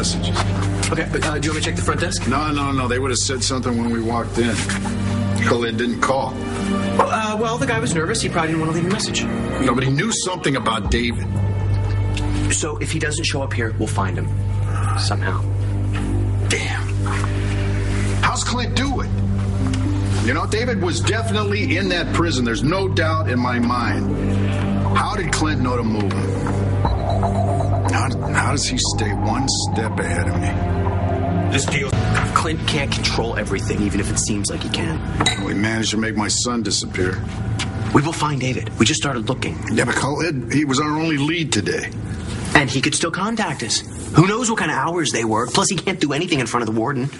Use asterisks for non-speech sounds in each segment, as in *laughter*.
messages. Okay, but uh, do you want me to check the front desk? No, no, no. They would have said something when we walked in. Khalid didn't call. Well, uh, well, the guy was nervous. He probably didn't want to leave a message. Nobody knew something about David. So if he doesn't show up here, we'll find him somehow. Damn. How's Clint do it? You know, David was definitely in that prison. There's no doubt in my mind. How did Clint know to move him? How, how does he stay one step ahead of me? This deal. Clint can't control everything, even if it seems like he can. We managed to make my son disappear. We will find David. We just started looking. Yeah, but Khalid, he was our only lead today. And he could still contact us. Who knows what kind of hours they work? Plus, he can't do anything in front of the warden.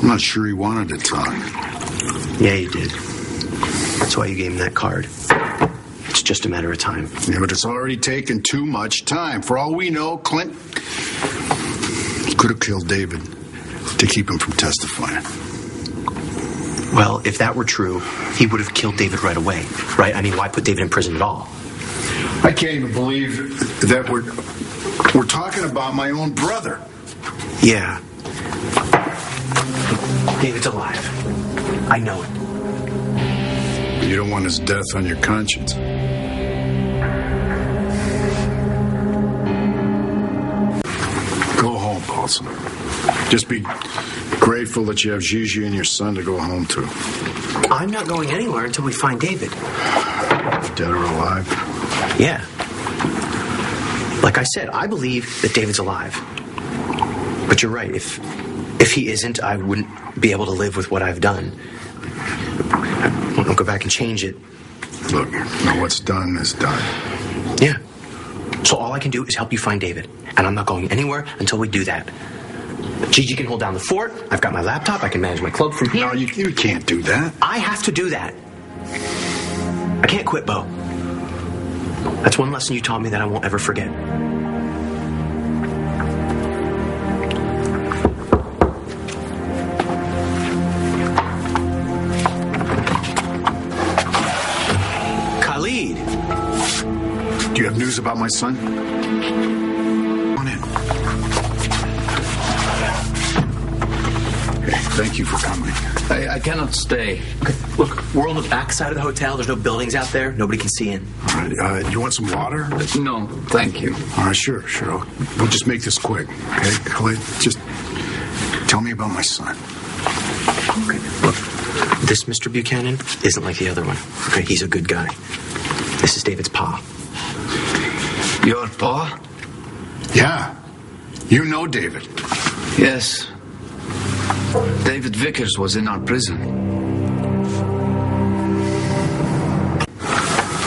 I'm not sure he wanted to talk. Yeah, he did. That's why you gave him that card. It's just a matter of time. Yeah, but it's already taken too much time. For all we know, Clint could have killed David to keep him from testifying. Well, if that were true, he would have killed David right away, right? I mean, why put David in prison at all? I can't even believe that we're we're talking about my own brother. Yeah. David's alive. I know it. You don't want his death on your conscience. Just be grateful that you have Gigi and your son to go home to. I'm not going anywhere until we find David. Dead or alive. Yeah. Like I said, I believe that David's alive. But you're right. If if he isn't, I wouldn't be able to live with what I've done. I won't go back and change it. Look, now what's done is done. Yeah. So all I can do is help you find David. And I'm not going anywhere until we do that. Gigi can hold down the fort. I've got my laptop. I can manage my club from here. No, you, you can't do that. I have to do that. I can't quit, Bo. That's one lesson you taught me that I won't ever forget. About my son? Come on in. Hey, thank you for coming. I, I cannot stay. Look, we're on the back side of the hotel. There's no buildings out there. Nobody can see in. All right, uh, you want some water? No, thank you. All right, sure, sure. I'll- We'll just make this quick, okay? Khalid, just tell me about my son. Okay, look, this Mr. Buchanan isn't like the other one. Okay, he's a good guy. This is David's pa. Your pa? Yeah, you know David. Yes. David Vickers was in our prison.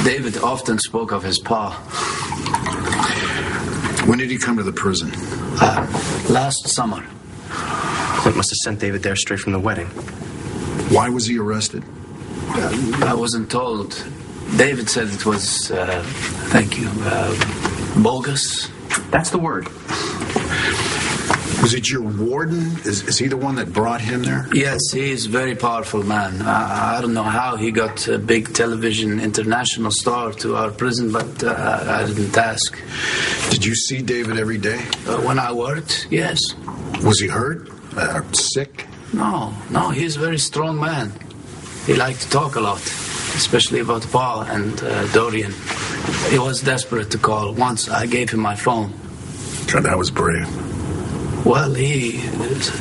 David often spoke of his pa. When did he come to the prison? Uh, last summer. Clint must have sent David there straight from the wedding. Why was he arrested? I wasn't told. David said it was, uh, thank you, uh, bogus. That's the word. Was it your warden? Is, is he the one that brought him there? Yes, he is a very powerful man. I, I don't know how he got a big television international star to our prison, but uh, I didn't ask. Did you see David every day? Uh, when I worked, yes. Was he hurt? Uh, sick? No, no, he's a very strong man. He liked to talk a lot, especially about Paul and uh, Dorian. He was desperate to call. Once I gave him my phone. God, that was brave. Well, he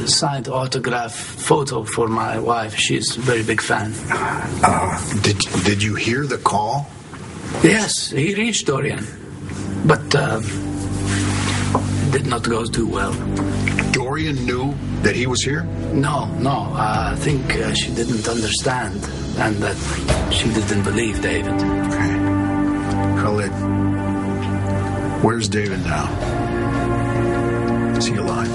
signed autograph photo for my wife. She's a very big fan. Uh, did did you hear the call? Yes, he reached Dorian, but uh, it did not go too well. Dorian knew that he was here. No, no, I think uh, she didn't understand, and that she didn't believe David. Okay. Khalid, where's David now? Is he alive?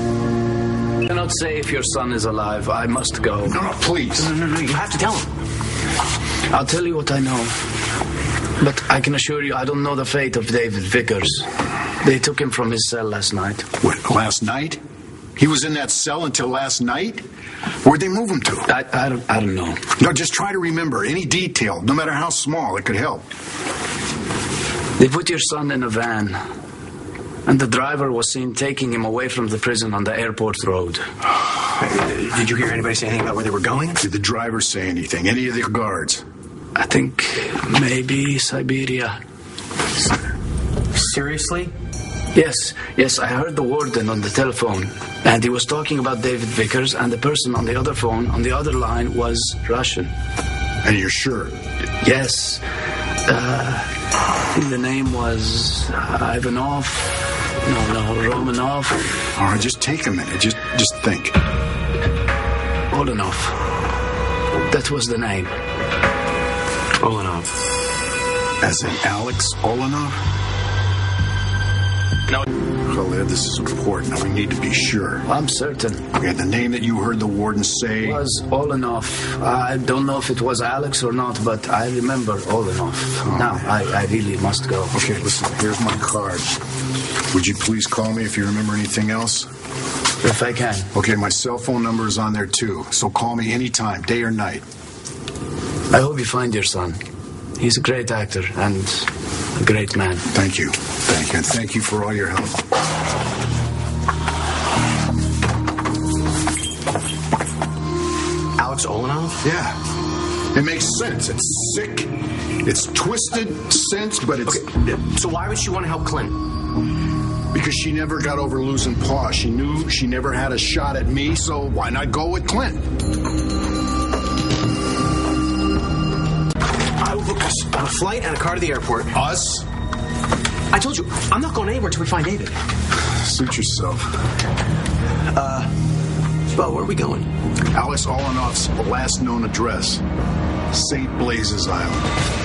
I cannot say if your son is alive. I must go. No, no, please. No, no, no, you have to tell him. I'll tell you what I know. But I can assure you, I don't know the fate of David Vickers. They took him from his cell last night. What, last night? He was in that cell until last night? Where'd they move him to? I, I, don't, I don't know. No, just try to remember any detail, no matter how small, it could help. They put your son in a van. And the driver was seen taking him away from the prison on the airport road. *sighs* Did you hear anybody say anything about where they were going? Did the driver say anything? Any of the guards? I think maybe Siberia. Seriously? Yes, yes, I heard the warden on the telephone. And he was talking about David Vickers, and the person on the other phone, on the other line, was Russian. And you're sure? Yes. Uh, the name was Ivanov. No, no, Romanov. All right, just take a minute. Just, just think. Olanov. That was the name. Olanov. As in Alex Olanov? No. Khalid, this is important. We need to be sure. I'm certain. Okay, the name that you heard the warden say. It was Olanov. I don't know if it was Alex or not, but I remember Olanov. Oh, now, I, I really must go. Okay, listen, here's my card. Would you please call me if you remember anything else? If I can. Okay, my cell phone number is on there too, so call me anytime, day or night. I hope you find your son. He's a great actor and a great man. Thank you. Thank you. And thank you for all your help. Alex Olanov? Yeah. It makes sense. It's sick. It's twisted sense, but it's Okay, so why would she want to help Clint? because she never got over losing Pa. She knew she never had a shot at me, so why not go with Clint? A flight and a car to the airport. Us? I told you, I'm not going anywhere till we find David. Suit yourself. Uh, well, where are we going? Alex Olanov's last known address, St. Blazes Island.